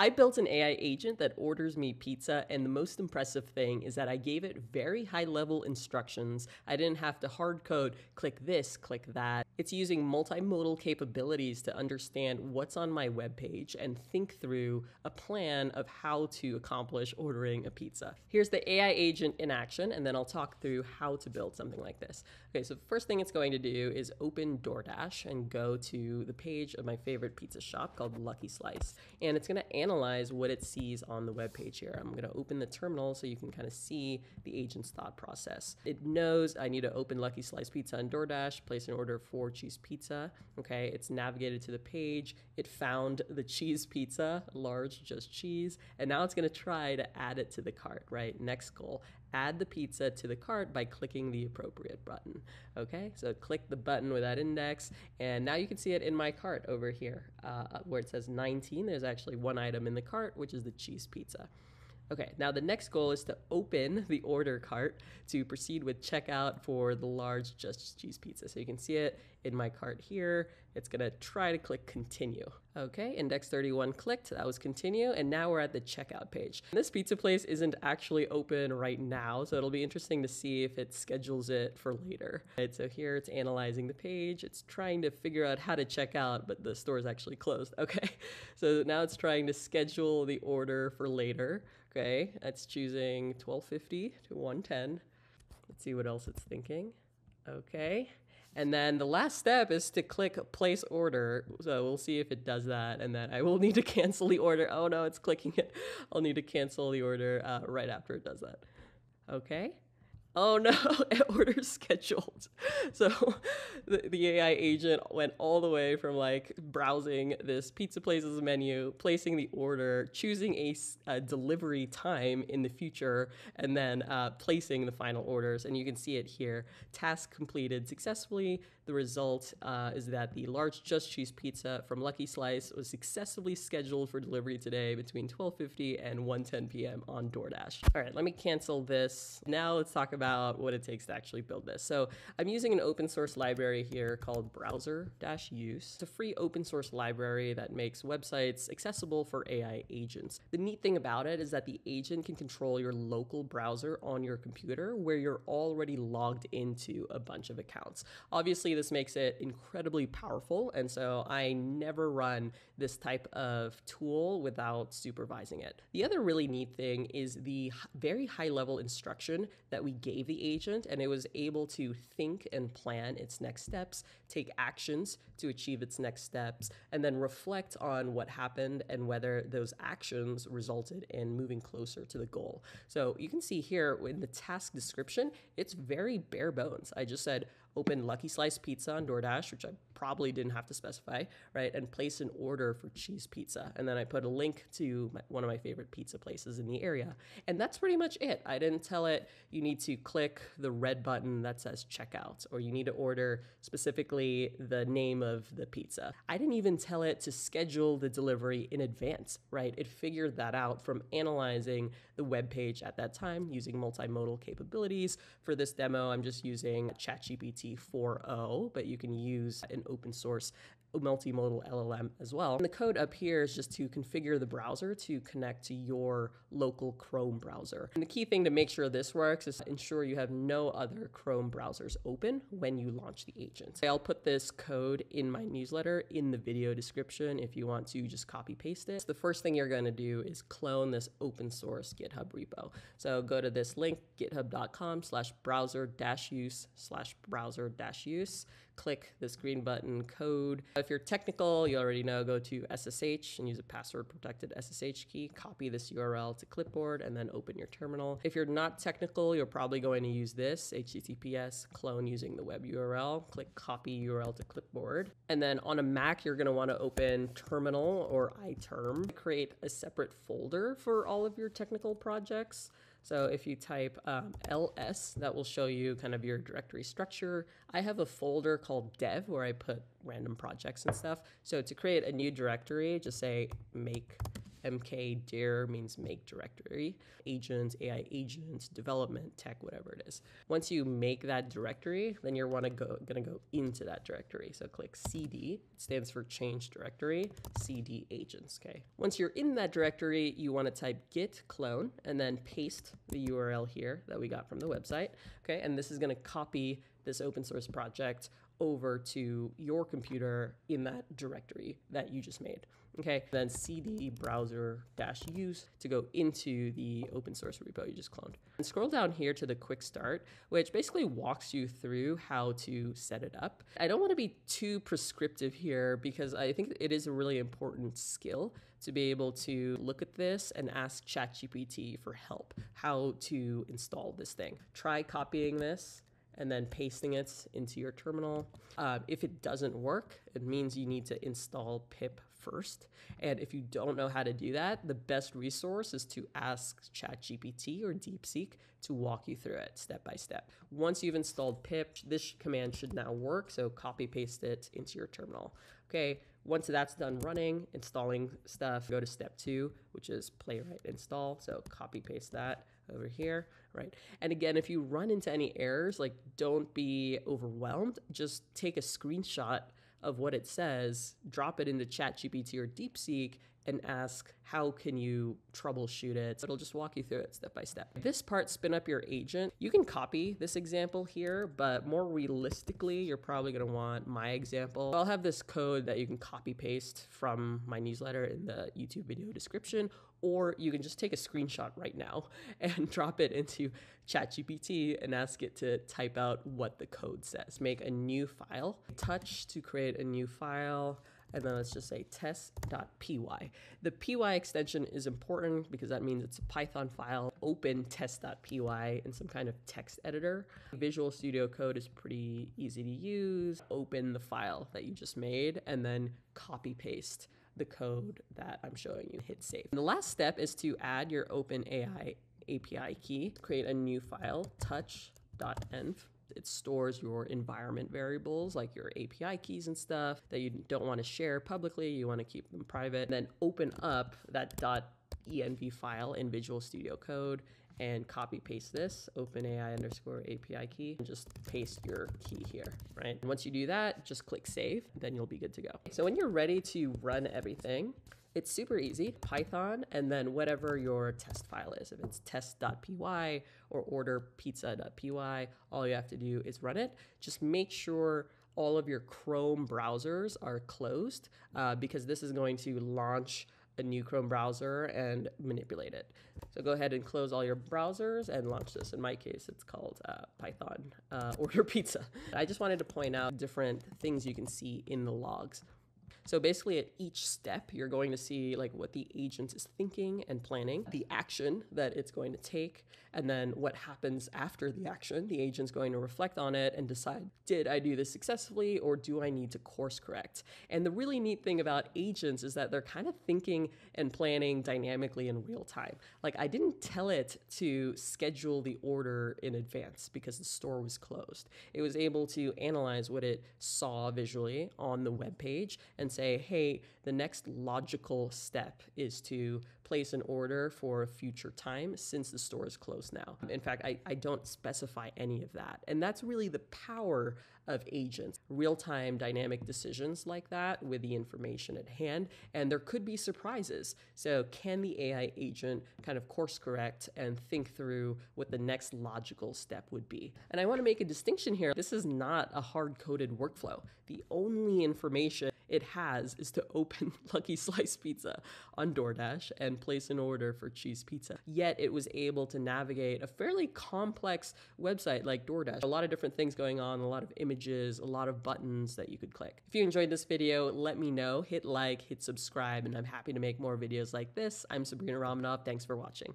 I built an AI agent that orders me pizza, and the most impressive thing is that I gave it very high level instructions. I didn't have to hard code, click this, click that. It's using multimodal capabilities to understand what's on my web page and think through a plan of how to accomplish ordering a pizza. Here's the AI agent in action, and then I'll talk through how to build something like this. Okay, so the first thing it's going to do is open DoorDash and go to the page of my favorite pizza shop called Lucky Slice. And it's going to what it sees on the web page here. I'm going to open the terminal so you can kind of see the agent's thought process. It knows I need to open Lucky Slice Pizza on DoorDash, place an order for cheese pizza. Okay, it's navigated to the page. It found the cheese pizza, large, just cheese, and now it's going to try to add it to the cart, right? Next goal, add the pizza to the cart by clicking the appropriate button. Okay, so click the button with that index, and now you can see it in my cart over here uh, where it says 19. There's actually one item in the cart, which is the cheese pizza. Okay, now the next goal is to open the order cart to proceed with checkout for the large just cheese pizza. So you can see it in my cart here. It's gonna try to click continue. Okay, index 31 clicked, that was continue, and now we're at the checkout page. This pizza place isn't actually open right now, so it'll be interesting to see if it schedules it for later. Right, so here it's analyzing the page, it's trying to figure out how to check out, but the store is actually closed. Okay, so now it's trying to schedule the order for later. Okay, it's choosing 1250 to 110. Let's see what else it's thinking. Okay. And then the last step is to click place order. So we'll see if it does that. And then I will need to cancel the order. Oh no, it's clicking it. I'll need to cancel the order uh, right after it does that. Okay oh no, order scheduled. So the, AI agent went all the way from like browsing this pizza place's menu, placing the order, choosing a, a delivery time in the future, and then uh, placing the final orders. And you can see it here. Task completed successfully. The result uh, is that the large Just Cheese pizza from Lucky Slice was successfully scheduled for delivery today between 12:50 and 1:10 p.m. on DoorDash. All right, let me cancel this. Now let's talk about what it takes to actually build this. So I'm using an open source library here called Browser-Use. It's a free open source library that makes websites accessible for AI agents. The neat thing about it is that the agent can control your local browser on your computer where you're already logged into a bunch of accounts. Obviously, this makes it incredibly powerful. And so I never run this type of tool without supervising it. The other really neat thing is the very high level instruction that we gave the agent, and it was able to think and plan its next steps, take actions to achieve its next steps, and then reflect on what happened and whether those actions resulted in moving closer to the goal. So you can see here in the task description, it's very bare bones. I just said, open Lucky Slice Pizza on DoorDash, which I probably didn't have to specify, right? And place an order for cheese pizza. And then I put a link to my, one of my favorite pizza places in the area. And that's pretty much it. I didn't tell it you need to click the red button that says checkout or you need to order specifically the name of the pizza. I didn't even tell it to schedule the delivery in advance, right? It figured that out from analyzing the web page at that time using multimodal capabilities. For this demo, I'm just using ChatGPT 4o, but you can use an open source multimodal LLM as well. And the code up here is just to configure the browser to connect to your local Chrome browser. And the key thing to make sure this works is ensure you have no other Chrome browsers open when you launch the agent. I'll put this code in my newsletter in the video description if you want to just copy paste it. So the first thing you're going to do is clone this open source GitHub repo. So go to this link, github.com slash browser dash use slash browser dash use click this green button code. If you're technical, you already know, go to SSH and use a password protected SSH key, copy this URL to clipboard and then open your terminal. If you're not technical, you're probably going to use this HTTPS clone using the web URL, click copy URL to clipboard. And then on a Mac, you're gonna wanna open terminal or iTerm, create a separate folder for all of your technical projects. So if you type um, ls, that will show you kind of your directory structure. I have a folder called dev where I put random projects and stuff. So to create a new directory, just say make MK dir means make directory, agents, AI agents, development, tech, whatever it is. Once you make that directory, then you're wanna go, gonna go into that directory. So click CD, it stands for change directory, CD agents, okay? Once you're in that directory, you wanna type git clone and then paste the URL here that we got from the website, okay? And this is gonna copy this open source project over to your computer in that directory that you just made. Okay, then cd browser dash use to go into the open source repo you just cloned. And scroll down here to the quick start, which basically walks you through how to set it up. I don't want to be too prescriptive here because I think it is a really important skill to be able to look at this and ask ChatGPT for help, how to install this thing. Try copying this and then pasting it into your terminal. Uh, if it doesn't work, it means you need to install pip first. And if you don't know how to do that, the best resource is to ask ChatGPT or DeepSeek to walk you through it step by step. Once you've installed pip, this command should now work. So copy paste it into your terminal. Okay, once that's done running, installing stuff, go to step two, which is playwright install. So copy paste that over here, right? And again, if you run into any errors, like don't be overwhelmed. Just take a screenshot of what it says, drop it into ChatGPT or DeepSeek, and ask how can you troubleshoot it. So It'll just walk you through it step by step. This part, spin up your agent. You can copy this example here, but more realistically, you're probably gonna want my example. I'll have this code that you can copy paste from my newsletter in the YouTube video description, or you can just take a screenshot right now and drop it into ChatGPT and ask it to type out what the code says. Make a new file, touch to create a new file and then let's just say test.py. The py extension is important because that means it's a Python file. Open test.py in some kind of text editor. Visual Studio Code is pretty easy to use. Open the file that you just made and then copy paste the code that I'm showing you. Hit save. And the last step is to add your OpenAI API key. Create a new file, touch.env it stores your environment variables like your API keys and stuff that you don't want to share publicly. You want to keep them private. Then open up that .env file in Visual Studio Code and copy paste this OpenAI underscore API key and just paste your key here, right? And once you do that, just click save, then you'll be good to go. So when you're ready to run everything, it's super easy, Python, and then whatever your test file is. If it's test.py or order pizza.py, all you have to do is run it. Just make sure all of your Chrome browsers are closed uh, because this is going to launch a new Chrome browser and manipulate it. So go ahead and close all your browsers and launch this. In my case, it's called uh, Python uh, order pizza. I just wanted to point out different things you can see in the logs. So basically at each step, you're going to see like what the agent is thinking and planning, the action that it's going to take, and then what happens after the action. The agent's going to reflect on it and decide, did I do this successfully or do I need to course correct? And the really neat thing about agents is that they're kind of thinking and planning dynamically in real time. Like I didn't tell it to schedule the order in advance because the store was closed. It was able to analyze what it saw visually on the web page and say, hey, the next logical step is to place an order for a future time since the store is closed now. In fact, I, I don't specify any of that. And that's really the power of agents, real time dynamic decisions like that with the information at hand. And there could be surprises. So, can the AI agent kind of course correct and think through what the next logical step would be? And I want to make a distinction here. This is not a hard coded workflow. The only information it has is to open Lucky Slice Pizza on DoorDash and place an order for cheese pizza. Yet it was able to navigate a fairly complex website like DoorDash. A lot of different things going on, a lot of images, a lot of buttons that you could click. If you enjoyed this video, let me know. Hit like, hit subscribe, and I'm happy to make more videos like this. I'm Sabrina Ramonov. Thanks for watching.